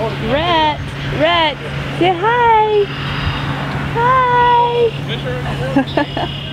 Rhett, Rhett, say hi. Hi.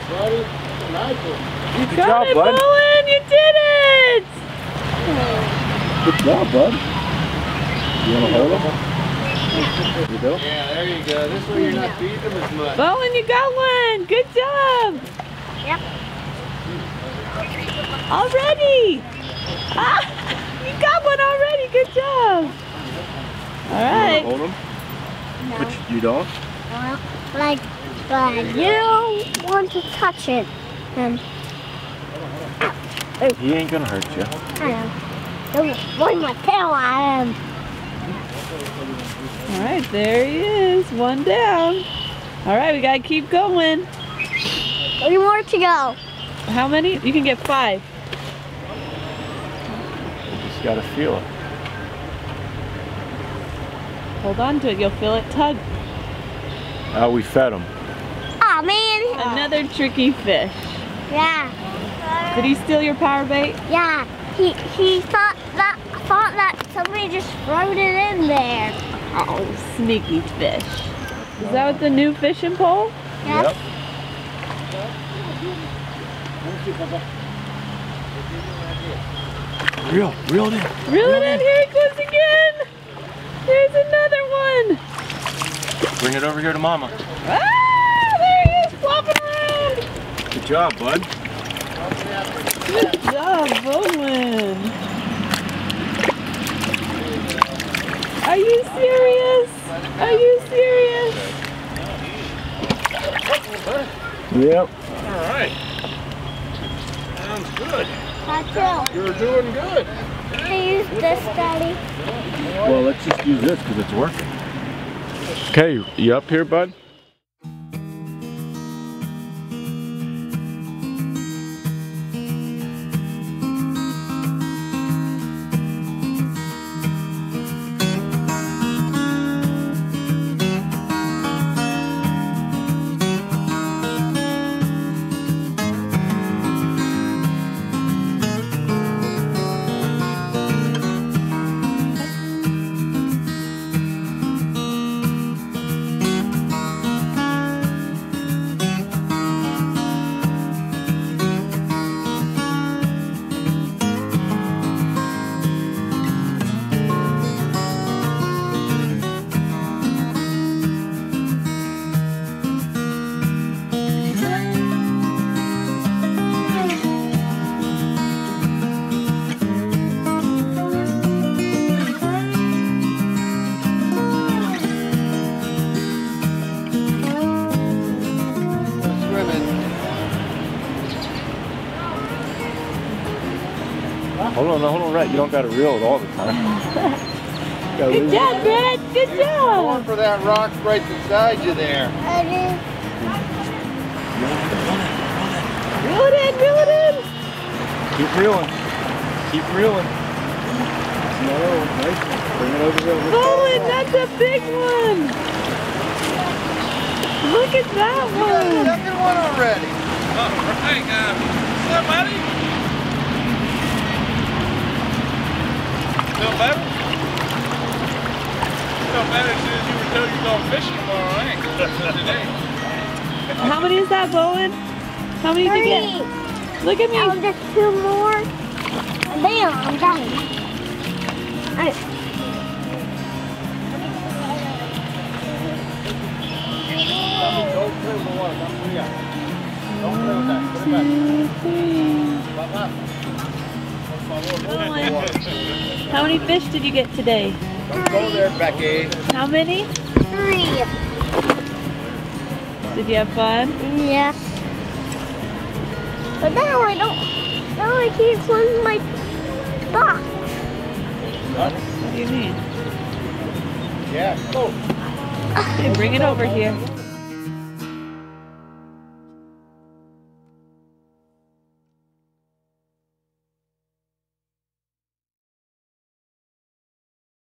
one. You Good got job, it, bud. Bowen. You did it. Good job, bud. You want to hold him? You do? Yeah, there you go. This way you're not beating them as much. Bowen, you got one. Good job. Yep. Already. Ah, you got one already. Good job. All You want to hold him? No. But you don't? Well, like, but you don't want to touch it. And He ain't gonna hurt you. I know. Don't point my tail at him. All right, there he is. One down. All right, we gotta keep going. Three more to go. How many? You can get five. You just gotta feel it. Hold on to it. You'll feel it tug. Oh, we fed him. Aw, man. Another tricky fish. Yeah. Did he steal your power bait? Yeah. He he thought that thought that somebody just thrown it in there. Oh, sneaky fish. Is that with the new fishing pole? Yep. Reel, reel it in. Reel it in. Here it goes again. There's another one. Bring it over here to mama. Ah, there he is, flopping around. Good job, bud. Good job, Bowen. Are you serious? Are you serious? Yep. All right. Sounds good. That's You're doing good. Can I use this, Daddy? Well, let's just use this because it's working. Okay, you up here, bud? Hold on, hold on, right. You don't got to reel it all the time. Gotta Good leave it. job, Rhett. Good Going job. for that rock right beside you there. I did. Reel it in, reel it in. Keep reeling. Keep reeling. No, nice. Bring it over here. Bowen, that's a big one. Look at that You got a one. second one already. All right, guys. What's Feel better? Feel better as soon as you were told you were going fishing tomorrow, ain't Today. How many is that, Bowen? How many did you get? Look at Now me. just two more. And then I'm done. Alright. Don't play with the water. Don't play out. Don't play with that. Put it back. Three. Pop up. Bowen, how many fish did you get today? Don't go there, Becky. How many? Three. Did you have fun? Yeah. But now I don't. Now I can't close my box. What do you mean? Yeah, go. Okay, bring it over here.